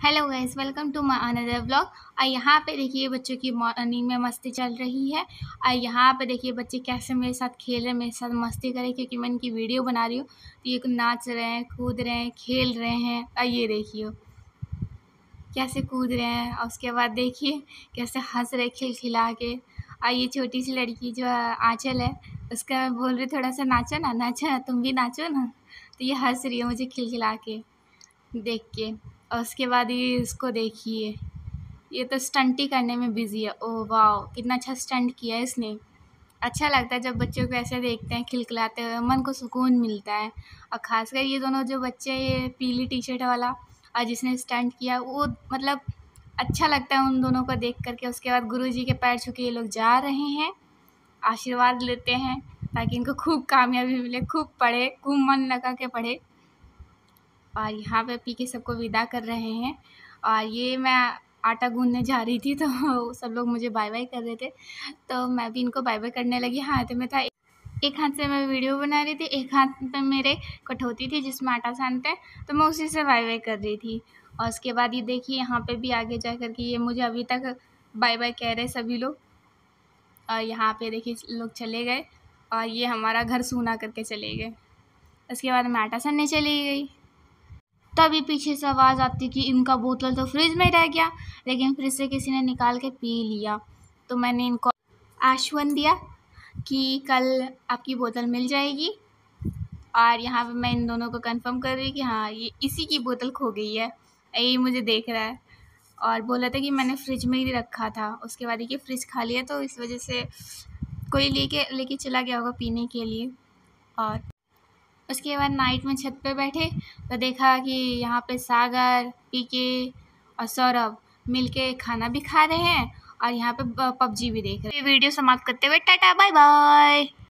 Hello guys welcome to my another vlog और यहाँ पे देखिए बच्चों की मॉर्निंग में मस्ती चल रही है। और यहाँ पे देखिए बच्चे कैसे मेरे साथ खेल रहे मेरे साथ मस्ती करें क्योंकि मैं इनकी वीडियो बना रही हूँ। तो ये नाच रहे हैं, कूद रहे हैं, खेल रहे हैं। और ये देखिए, कैसे कूद रहे हैं, और उसके बाद देखिए कैसे हंस रहे खिल खिला के। और ये छोटी सी लड़की जो आँचल है, उसका मैं बोल रही थोड़ा सा नाचो ना नाचो ना, तुम भी नाचो ना। तो ये हंस रही है मुझे खिलखिला के, देख के। और उसके बाद ये इसको देखिए। ये तो स्टंट ही करने में बिज़ी है। ओह वाह कितना अच्छा स्टंट किया है इसने। अच्छा लगता है जब बच्चों को ऐसे देखते हैं, खिलखिलाते हुए, मन को सुकून मिलता है। और ख़ासकर ये दोनों जो बच्चे ये पीली टी शर्ट वाला और जिसने स्टंट किया, वो मतलब अच्छा लगता है उन दोनों को देख करके। उसके बाद गुरु जी के पैर छुके ये लोग जा रहे हैं, आशीर्वाद लेते हैं, ताकि इनको खूब कामयाबी मिले, खूब पढ़े, खूब मन लगा के पढ़े। और यहाँ पे पी के सबको विदा कर रहे हैं। और ये मैं आटा गूंदने जा रही थी तो सब लोग मुझे बाय बाय कर रहे थे। तो मैं भी इनको बाय बाय करने लगी। हाथ में था एक हाथ से मैं वीडियो बना रही थी, एक हाथ पे मेरे कठौती थी जिसमें आटा सानते हैं तो मैं उसी से बाय बाय कर रही थी। और उसके बाद ये देखिए, यहाँ पे भी आगे जा कर के ये मुझे अभी तक बाय बाय कह रहे सभी लोग। और यहाँ पे देखिए, लोग चले गए और ये हमारा घर सूना करके चले गए। उसके बाद मैं आटा सानने चली गई। तभी पीछे से आवाज़ आती कि इनका बोतल तो फ्रिज में रह गया, लेकिन फ्रिज से किसी ने निकाल के पी लिया। तो मैंने इनको आश्वन दिया कि कल आपकी बोतल मिल जाएगी। और यहाँ पे मैं इन दोनों को कंफर्म कर रही कि हाँ ये इसी की बोतल खो गई है। यही मुझे देख रहा है। और बोला था कि मैंने फ्रिज में ही रखा था। उसके बाद ये फ्रिज खा लिया तो इस वजह से कोई लेके लेके चला गया होगा पीने के लिए। और उसके बाद नाइट में छत पे बैठे तो देखा कि यहाँ पे सागर पीके और सौरभ मिलके खाना भी खा रहे हैं और यहाँ पे पबजी भी देख रहे हैं। वीडियो समाप्त करते हुए टाटा बाय बाय